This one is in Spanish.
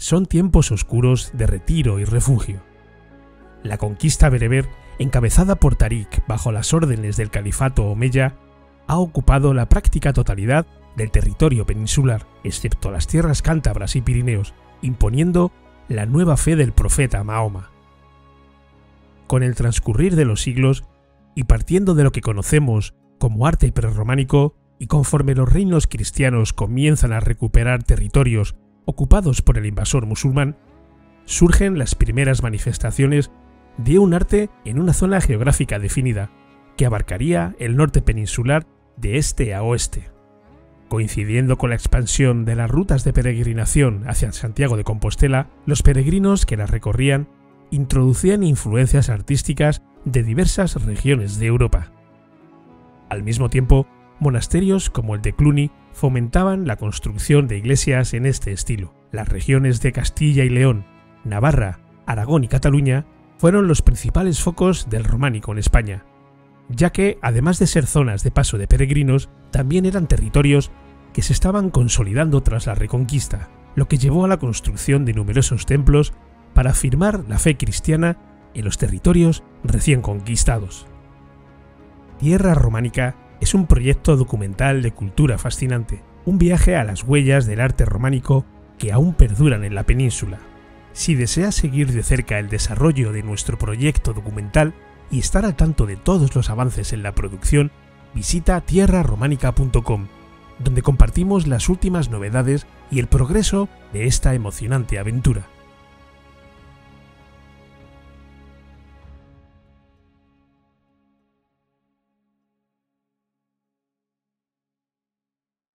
son tiempos oscuros de retiro y refugio. La conquista bereber, encabezada por Tarik bajo las órdenes del califato omeya, ha ocupado la práctica totalidad del territorio peninsular, excepto las tierras cántabras y pirineos, imponiendo la nueva fe del profeta Mahoma. Con el transcurrir de los siglos, y partiendo de lo que conocemos como arte prerrománico, y conforme los reinos cristianos comienzan a recuperar territorios ocupados por el invasor musulmán, surgen las primeras manifestaciones de un arte en una zona geográfica definida, que abarcaría el norte peninsular de este a oeste. Coincidiendo con la expansión de las rutas de peregrinación hacia Santiago de Compostela, los peregrinos que las recorrían introducían influencias artísticas de diversas regiones de Europa. Al mismo tiempo, monasterios como el de Cluny fomentaban la construcción de iglesias en este estilo. Las regiones de Castilla y León, Navarra, Aragón y Cataluña fueron los principales focos del románico en España, ya que, además de ser zonas de paso de peregrinos, también eran territorios que se estaban consolidando tras la Reconquista, lo que llevó a la construcción de numerosos templos para afirmar la fe cristiana en los territorios recién conquistados. Tierra Románica es un proyecto documental de cultura fascinante, un viaje a las huellas del arte románico que aún perduran en la península. Si deseas seguir de cerca el desarrollo de nuestro proyecto documental y estar al tanto de todos los avances en la producción, visita tierrarománica.com, donde compartimos las últimas novedades y el progreso de esta emocionante aventura.